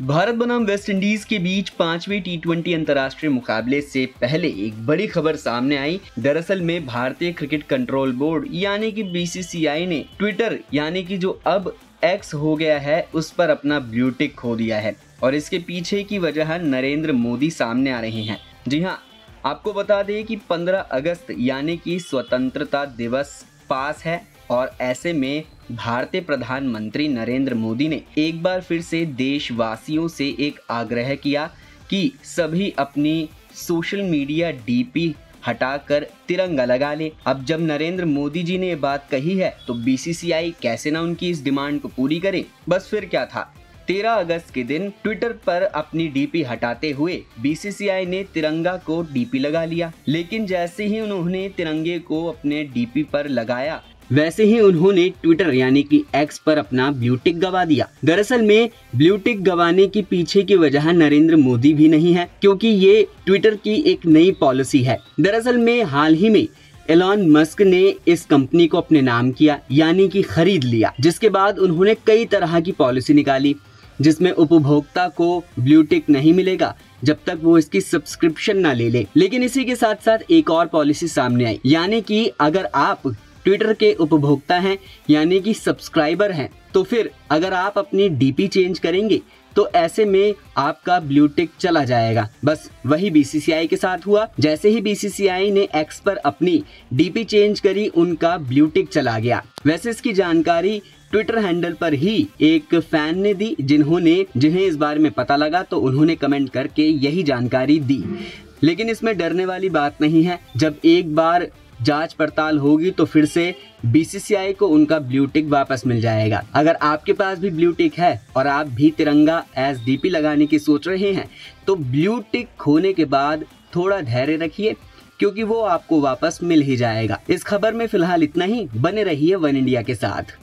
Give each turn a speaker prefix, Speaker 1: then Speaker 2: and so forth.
Speaker 1: भारत बनाम West Indies के बीच पाँचवें टी ट्वेंटी अंतर्राष्ट्रीय मुकाबले से पहले एक बड़ी खबर सामने आई। दरअसल में भारतीय क्रिकेट कंट्रोल बोर्ड, यानी कि बीसीसीआई ने ट्विटर यानी कि जो अब एक्स हो गया है, उस पर अपना ब्लू टिक खो दिया है। और इसके पीछे की वजह नरेंद्र मोदी सामने आ रहे हैं। जी हाँ आपको बता दें कि 15 अगस्त, यानी कि स्वतंत्रता दिवस पास है, और ऐसे में भारतीय प्रधानमंत्री नरेंद्र मोदी ने एक बार फिर से देशवासियों से एक आग्रह किया कि सभी अपनी सोशल मीडिया डीपी हटाकर तिरंगा लगा ले। अब जब नरेंद्र मोदी जी ने बात कही है तो बीसीसीआई कैसे ना उनकी इस डिमांड को पूरी करे? बस फिर क्या था? 13 अगस्त के दिन ट्विटर पर अपनी डीपी हटाते हुए बीसीसीआई ने तिरंगा को डीपी लगा लिया। लेकिन जैसे ही उन्होंने तिरंगे को अपने डीपी पर लगाया वैसे ही उन्होंने ट्विटर यानी कि एक्स पर अपना ब्लूटिक गवा दिया। दरअसल में ब्लूटिक गवाने के पीछे की वजह नरेंद्र मोदी भी नहीं है, क्योंकि ये ट्विटर की एक नई पॉलिसी है। दरअसल में हाल ही में एलॉन मस्क ने इस कंपनी को अपने नाम किया, यानी कि खरीद लिया, जिसके बाद उन्होंने कई तरह की पॉलिसी निकाली, जिसमें उपभोक्ता को ब्लूटिक नहीं मिलेगा, जब तक वो इसकी सब्सक्रिप्शन ना ले ले। लेकिन इसी के साथ साथ एक और पॉलिसी सामने आई, यानी कि अगर आप ट्विटर के उपभोक्ता हैं, यानी कि सब्सक्राइबर हैं। तो फिर अगर आप अपनी डीपी चेंज करेंगे तो ऐसे में आपका ब्लू टिक चला जाएगा। बस वही बीसीसीआई के साथ हुआ। जैसे ही बीसीसीआई ने एक्स पर अपनी डीपी चेंज करी, उनका ब्लू टिक चला गया। वैसे इसकी जानकारी ट्विटर हैंडल पर ही एक फ़ैन ने दी, जिन्होंने, जिन्हें इस बारे में पता लगा तो उन्होंने कमेंट करके यही जानकारी दी। लेकिन इसमें डरने वाली बात नहीं है। जब एक बार जाँच पड़ताल होगी तो फिर से बीसीसीआई को उनका ब्लू टिक वापस मिल जाएगा। अगर आपके पास भी ब्लू टिक है और आप भी तिरंगा एस डीपी लगाने की सोच रहे हैं तो ब्लू टिक खोने के बाद थोड़ा धैर्य रखिए, क्योंकि वो आपको वापस मिल ही जाएगा। इस खबर में फ़िलहाल इतना ही। बने रहिए वन इंडिया के साथ।